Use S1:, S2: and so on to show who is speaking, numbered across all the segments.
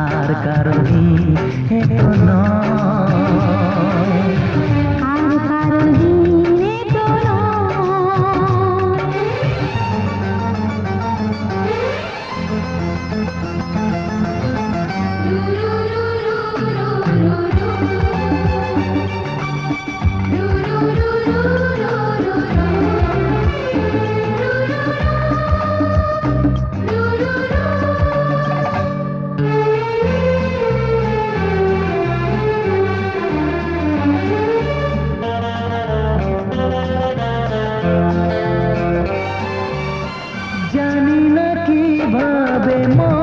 S1: আর কারণে प्रेमा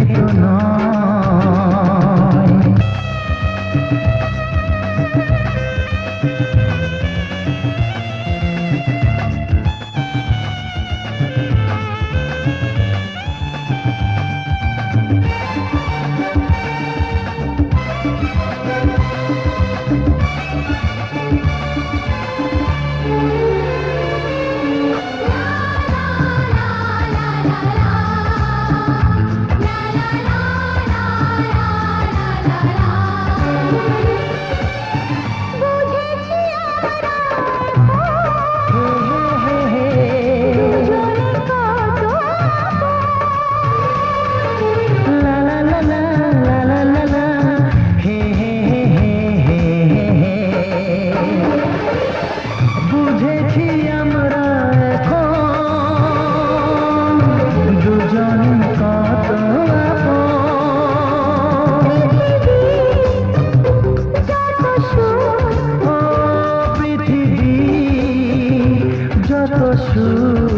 S1: You know. Rasul